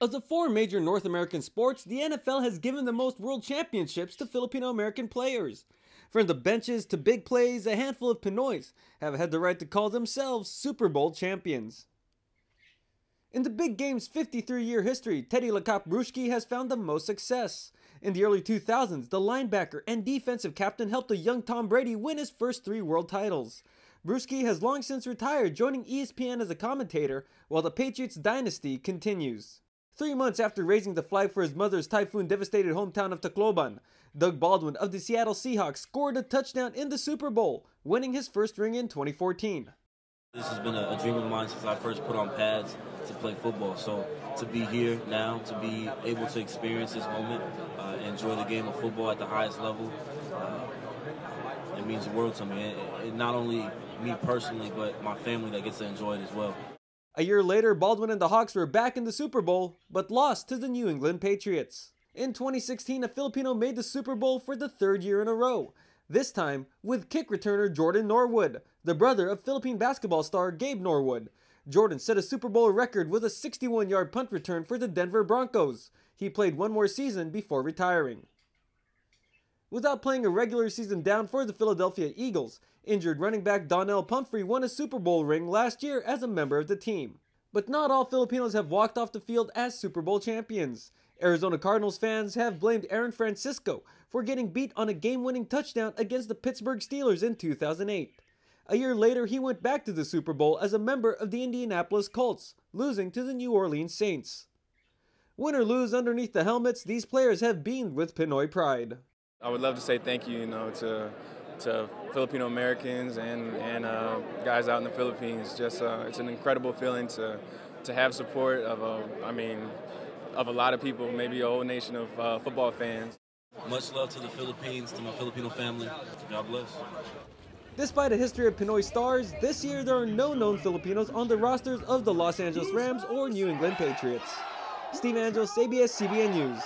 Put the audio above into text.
Of the four major North American sports, the NFL has given the most world championships to Filipino American players. From the benches to big plays, a handful of Pinoys have had the right to call themselves Super Bowl champions. In the big game's 53 year history, Tedy Lacap Bruschi has found the most success. In the early 2000s, the linebacker and defensive captain helped a young Tom Brady win his first three world titles. Bruschi has long since retired, joining ESPN as a commentator, while the Patriots dynasty continues. Three months after raising the flag for his mother's typhoon devastated hometown of Tacloban, Doug Baldwin of the Seattle Seahawks scored a touchdown in the Super Bowl, winning his first ring in 2014. This has been a, a dream of mine since I first put on pads to play football. So to be here now, to be able to experience this moment, uh, enjoy the game of football at the highest level, uh, it means the world to me. It, it, not only me personally, but my family that gets to enjoy it as well. A year later, Baldwin and the Hawks were back in the Super Bowl, but lost to the New England Patriots. In 2016, a Filipino made the Super Bowl for the third year in a row, this time with kick returner Jordan Norwood, the brother of Philippine basketball star Gabe Norwood. Jordan set a Super Bowl record with a 61 yard punt return for the Denver Broncos. He played one more season before retiring. Without playing a regular season down for the Philadelphia Eagles, injured running back Donnel Pumphrey won a Super Bowl ring last year as a member of the team. But not all Filipinos have walked off the field as Super Bowl champions. Arizona Cardinals fans have blamed Aaron Francisco for getting beat on a game winning touchdown against the Pittsburgh Steelers in 2008. A year later, he went back to the Super Bowl as a member of the Indianapolis Colts, losing to the New Orleans Saints. Win or lose underneath the helmets, these players have beamed with Pinoy pride. I would love to say thank you, you know, to to Filipino Americans and and uh, guys out in the Philippines. Just uh, it's an incredible feeling to to have support of a, I mean, of a lot of people, maybe a whole nation of uh, football fans. Much love to the Philippines, to my Filipino family. God bless. Despite a history of Pinoy stars, this year there are no known Filipinos on the rosters of the Los Angeles Rams or New England Patriots. Steve Angeles, ABS-CBN News.